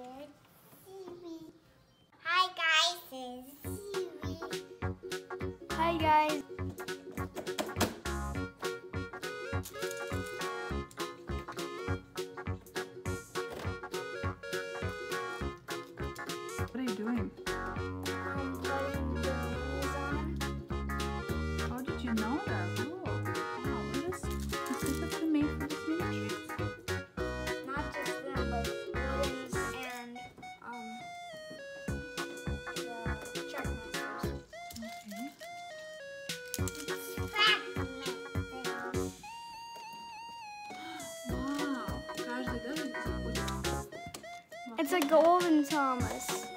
It's seaweed. Hi guys, it's seaweed. Hi guys. What are you doing? It's a golden Thomas.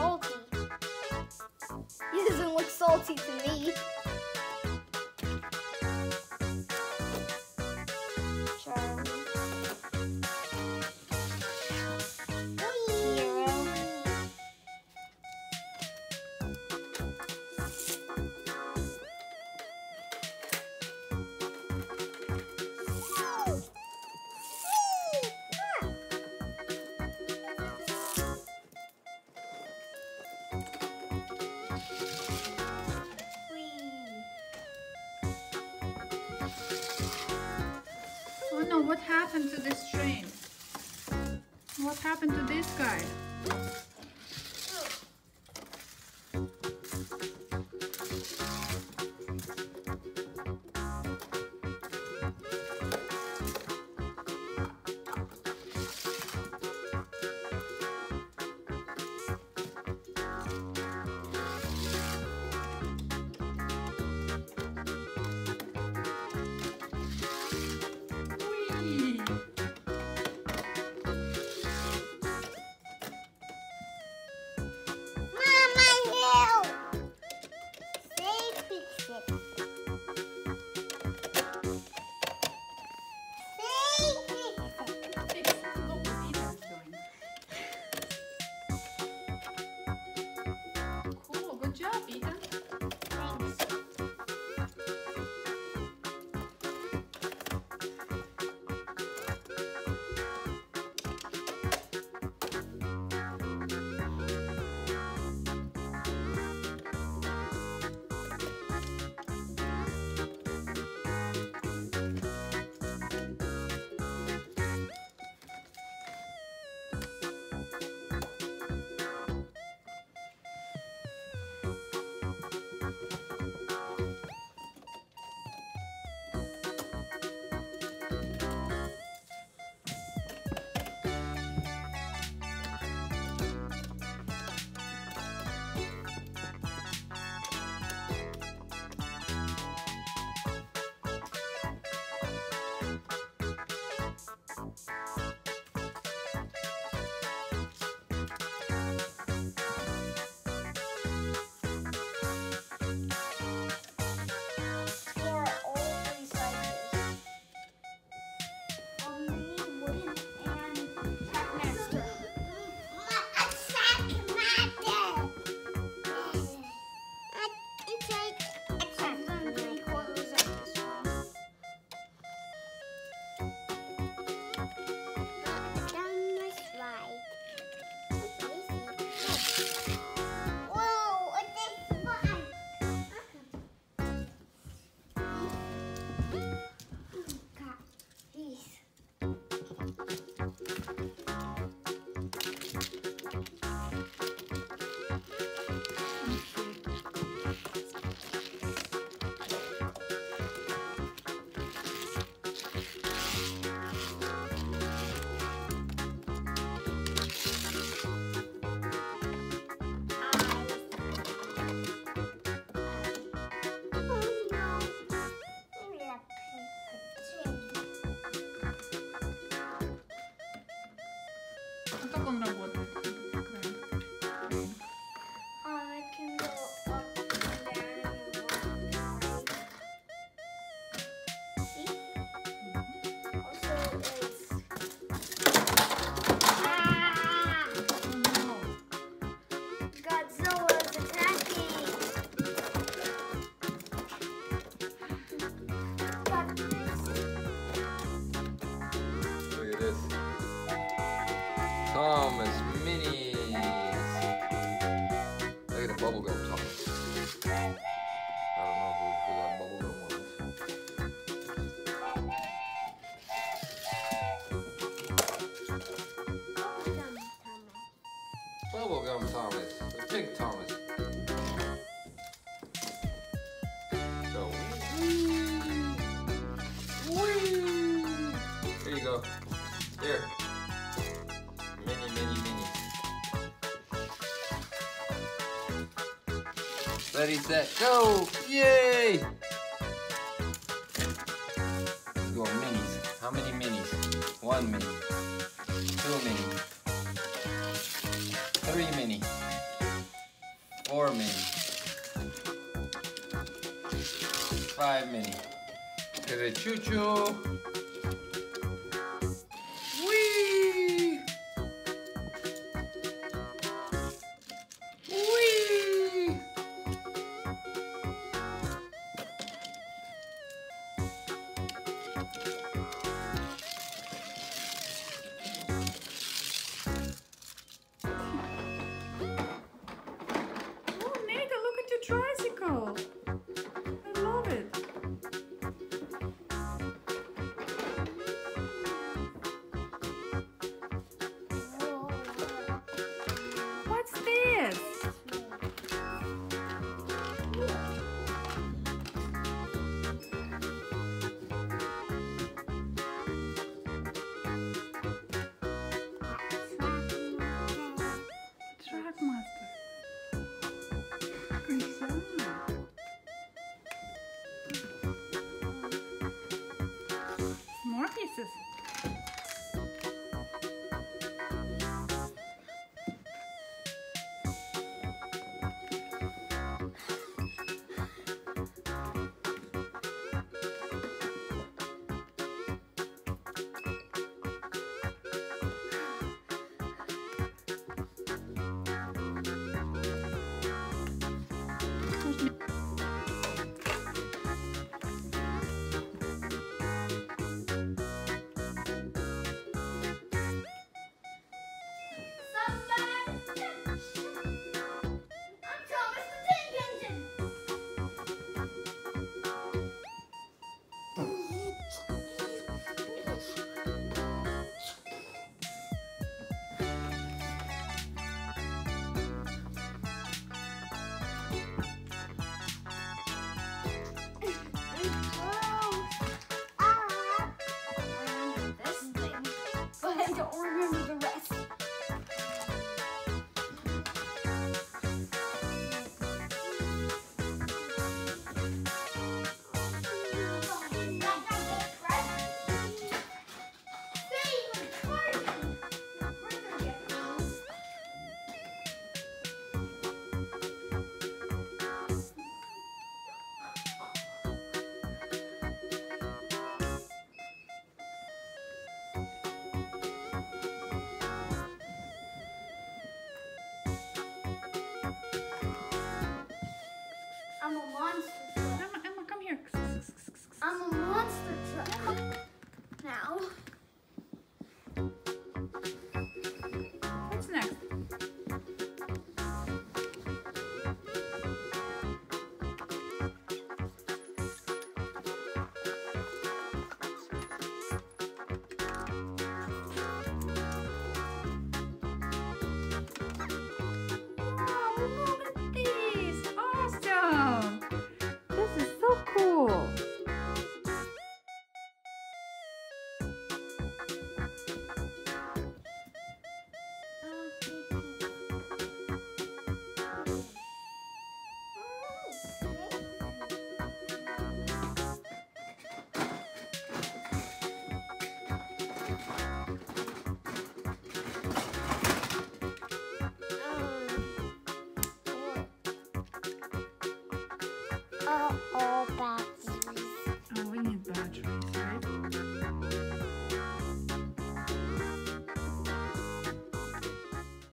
Salty. He doesn't look salty to me. No, what happened to this train? What happened to this guy? дипломом работаю. I don't know who, who that bubblegum was. Bubblegum Thomas. The pink Thomas. So, here you go. Here. Ready, set, go! Yay! Let's go minis. How many minis? One mini. Two mini. Three mini. Four mini. Five mini. Is it choo